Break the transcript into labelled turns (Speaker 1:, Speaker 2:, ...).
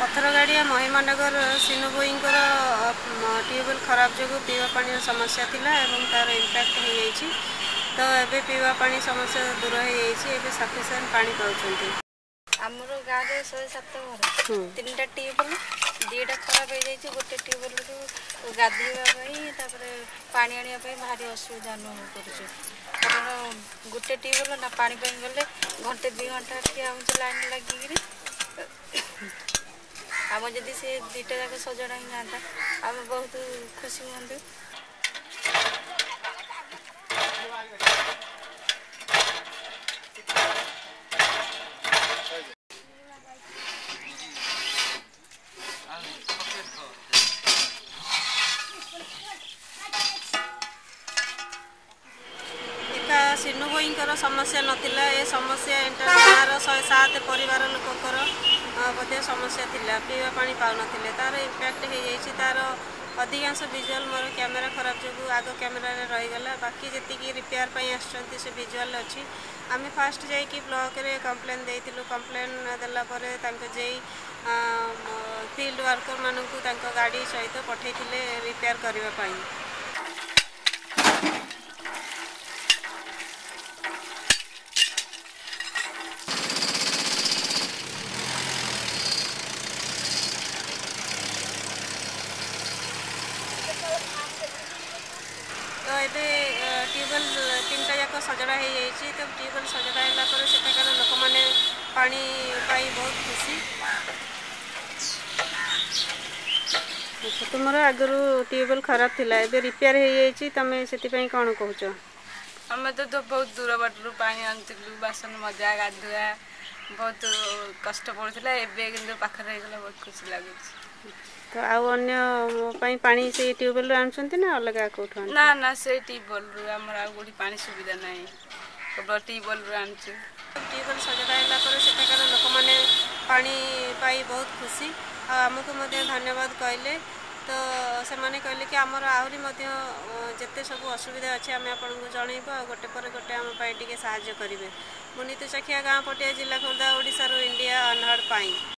Speaker 1: पथर गाडिया महिमानगर
Speaker 2: सिन भइको ट्युबवेल्ल खराब जो थिला एवं तार इम्प्याक्ट एबे तपाईँ पानी समस्या दूर है सफिसेन्ट पाएँ आम गाँ र शा ट्युब वेल् दुईटा खराब हुन्छ गोटे ट्युबवेल्ल्रु गाधुवा भारी असुविधा अनुभव पर्छ कारण गोटे ट्युबवेल्ल पाइगे घन्टे दुई घन्टा आउँछु लाइन लगिक आम जुटा जाक सजडा
Speaker 1: हिँड्दा आउँ बहुत खुसी हुन्छ सिनु भइको समस्या नला समस्या एउटा परिवारन को लोक ବୋଧେ ସମସ୍ୟା ଥିଲା ପିଇବା ପାଣି ପାଉନଥିଲେ ତା'ର ଇମ୍ପ୍ୟାକ୍ଟ ହେଇଯାଇଛି ତା'ର ଅଧିକାଂଶ ଭିଜୁଆଲ୍ ମୋର କ୍ୟାମେରା ଖରାପ ଯୋଗୁଁ ଆଗ କ୍ୟାମେରାରେ ରହିଗଲା ବାକି ଯେତିକି ରିପେୟାର ପାଇଁ ଆସୁଛନ୍ତି ସେ ଭିଜୁଆଲ୍ ଅଛି ଆମେ ଫାଷ୍ଟ ଯାଇକି ବ୍ଲକରେ କମ୍ପ୍ଲେନ୍ ଦେଇଥିଲୁ କମ୍ପ୍ଲେନ୍ ଦେଲା ପରେ ତାଙ୍କ ଯେଇ ଫିଲ୍ଡ ୱାର୍କର୍ମାନଙ୍କୁ ତାଙ୍କ ଗାଡ଼ି ସହିତ ପଠାଇଥିଲେ ରିପେୟାର କରିବା ପାଇଁ ସଜଡ଼ା ହୋଇଯାଇଛି ତ ଟ୍ୟୁବୱେଲ୍ ସଜଡ଼ା ହେଲା ପରେ ସେଠାକାର ଲୋକମାନେ ପାଣି ପାଇଁ ବହୁତ ଖୁସି ଆଚ୍ଛା ତୁମର ଆଗରୁ ଟ୍ୟୁବୱେଲ୍ ଖରାପ ଥିଲା ଏବେ ରିପେୟାର ହୋଇଯାଇଛି ତୁମେ ସେଥିପାଇଁ କ'ଣ କହୁଛ
Speaker 3: ଆମେ ତ ବହୁତ ଦୂର ବାଟରୁ ପାଣି ଆଣୁଥିଲୁ ବାସନ ମଜା ଗାଧୁଆ ବହୁତ କଷ୍ଟ ପଡ଼ୁଥିଲା ଏବେ କିନ୍ତୁ ପାଖରେ ହେଇଗଲା ବହୁତ ଖୁସି ଲାଗୁଛି
Speaker 1: ତ ଆଉ ଅନ୍ୟ ପାଇଁ ପାଣି ସେଇ ଟ୍ୟୁବୱେଲ୍ରୁ ଆଣୁଛନ୍ତି ନା ଅଲଗା କେଉଁଠୁ
Speaker 3: ନା ନା ସେ ଟ୍ୟୁବୱେଲ୍ରୁ ଆମର ଆଉ କେଉଁଠି ପାଣି ସୁବିଧା ନାହିଁ କେବଳ ଟ୍ୟୁବୱେଲ୍ରୁ ଆଣୁଛୁ
Speaker 1: ଟ୍ୟୁବୱେଲ୍ ସଜାଡ଼ା ହେଲା ପରେ ସେଠାକାର ଲୋକମାନେ ପାଣି ପାଇ ବହୁତ ଖୁସି ଆଉ ଆମକୁ ମଧ୍ୟ ଧନ୍ୟବାଦ କହିଲେ ତ ସେମାନେ କହିଲେ କି ଆମର ଆହୁରି ମଧ୍ୟ ଯେତେ ସବୁ ଅସୁବିଧା ଅଛି ଆମେ ଆପଣଙ୍କୁ ଜଣେଇବୁ ଆଉ ଗୋଟେ ପରେ ଗୋଟେ ଆମ ପାଇଁ ଟିକେ ସାହାଯ୍ୟ କରିବେ ମୁଁ ନିତୁ ଚାଖିଆ ଗାଁ ପଟିଆ ଜିଲ୍ଲା ଖୋର୍ଦ୍ଧା ଓଡ଼ିଶାରୁ ଇଣ୍ଡିଆ ଅନହଡ଼ ପାଇଁ